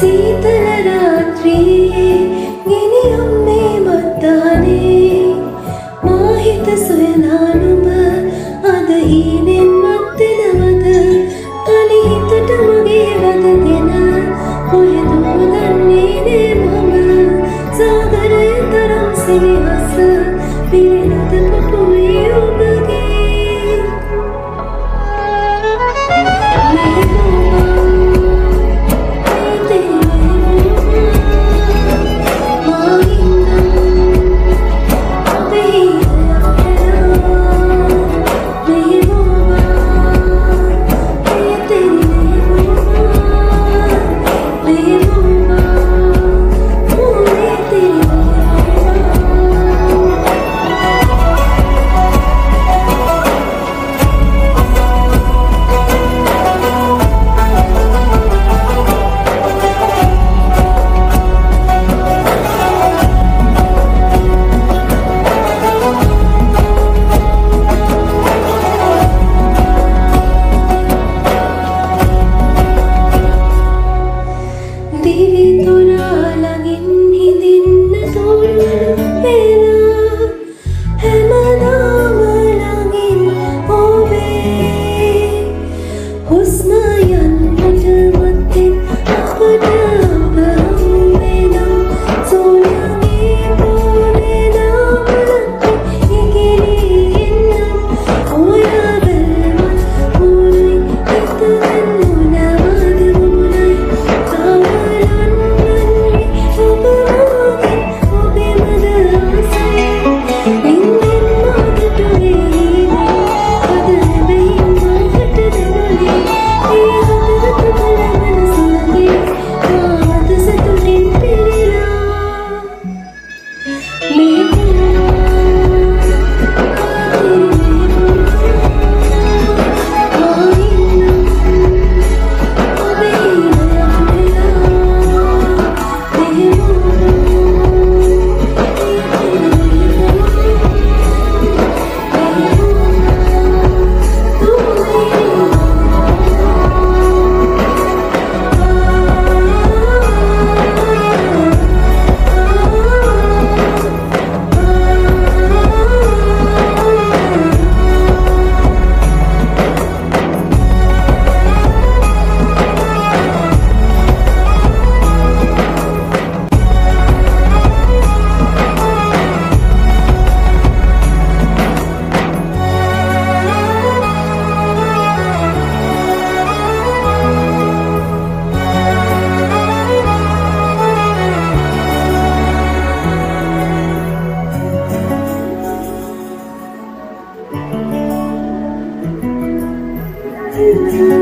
සීතල රාත්‍රියේ ගෙනි අම්මේ මත්තානේ. මාහිත සොයනා නුඹ අද හීනෙන් මත්වෙනවද තනි හිතට මගේ වදගෙන කොහෙද දන්නේ නෑ මම. සාදරය තරම් සිහිවස පිරිනද smile, little one. you.